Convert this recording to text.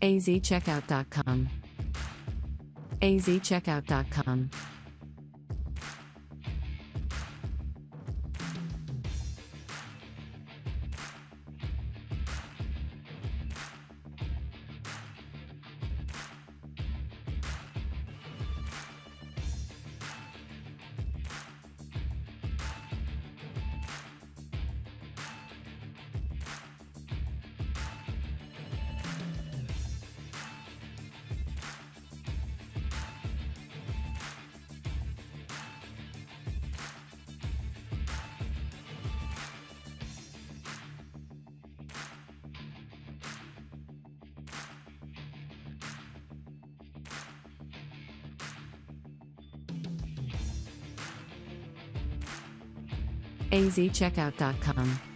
azcheckout.com. azcheckout.com. azcheckout.com.